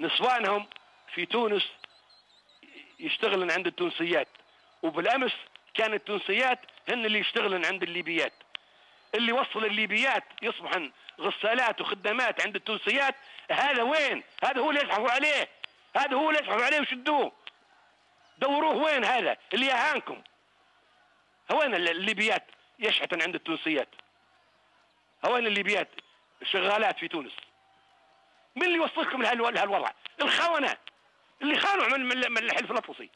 نسوانهم في تونس يشتغلن عند التونسيات. وبالأمس كان التونسيات هن اللي يشتغلن عند الليبيات. اللي وصل الليبيات يصبحن غسالات وخدامات عند التونسيات. هذا وين؟ هذا هو اللي يزحفوا عليه. هذا هو اللي يزحفوا عليه وشدوه. دوروه وين هذا؟ اللي يهانكم. وين الليبيات يشحتن عند التونسيات؟ وين الليبيات؟ شغالات في تونس. من اللي يوصلكم لهالوضع؟ الخونة اللي خانوا من الحلف الأطلسي.